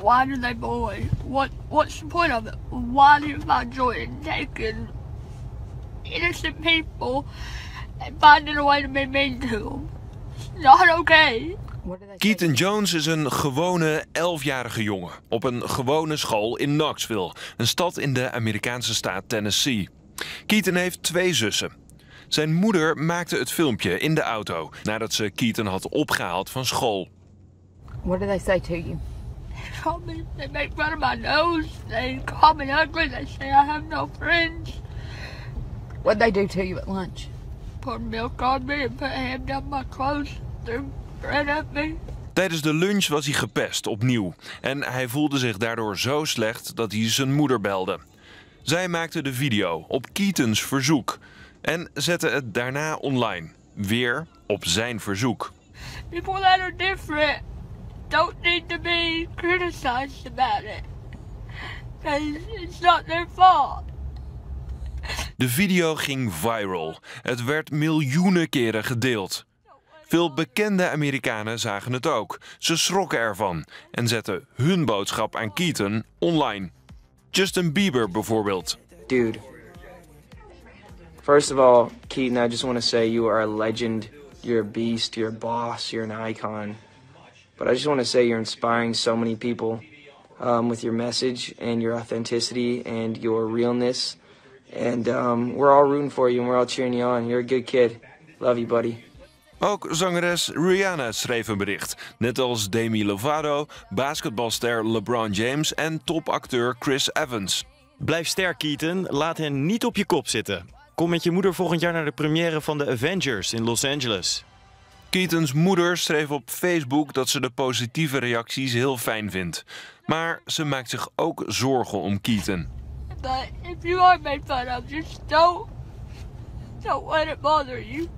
Why do they bully? What What's the point of it? Why do you find joy in taking innocent people and finding a way to be mean to them? It's not okay. Keaton Jones is een gewone 11-jarige jongen op een gewone school in Knoxville, een stad in de Amerikaanse staat Tennessee. Keaton heeft twee zussen. Zijn moeder maakte het filmpje in de auto nadat ze Keaton had opgehaald van school. What do they say to you? They call me, they make fun of my nose. They call me ugly. They say I have no friends. What they do to you at lunch? Pour milk on me and put ham down my clothes. Threw bread at me. Tijdens de lunch was hij gepest, opnieuw. En hij voelde zich daardoor zo slecht dat hij zijn moeder belde. Zij maakte de video op Keatons verzoek en zette het daarna online. Weer op zijn verzoek. People that are different don't need to be criticized about it. Because it's not their fault. De video ging viral. Het werd miljoenen keren gedeeld. Veel bekende Amerikanen zagen het ook. Ze schrokken ervan en zetten hun boodschap aan Keaton online. Justin Bieber bijvoorbeeld. Dude. First of all, Keaton, I just want to say you are a legend. You're a beast. You're a boss. You're an icon. But I just want to say you're inspiring so many people um, with your message and your authenticity and your realness. And um, we're all rooting for you and we're all cheering you on. You're a good kid. Love you, buddy. Ook zangeres Rihanna schreef een bericht. Net als Demi Lovato, basketbalster LeBron James en topacteur Chris Evans. Blijf sterk, Keaton. Laat hen niet op je kop zitten. Kom met je moeder volgend jaar naar de première van de Avengers in Los Angeles. Keatons moeder schreef op Facebook dat ze de positieve reacties heel fijn vindt. Maar ze maakt zich ook zorgen om Keaton. But if you are made fun of, just don't, don't let it bother you.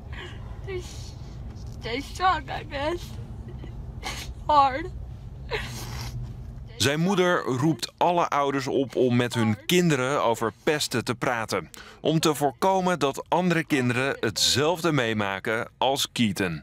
Just stay strong, I guess. It's hard. Zijn moeder roept alle ouders op om met hun kinderen over pesten te praten. Om te voorkomen dat andere kinderen hetzelfde meemaken als Keaton.